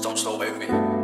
Don't slow me.